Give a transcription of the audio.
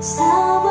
Sama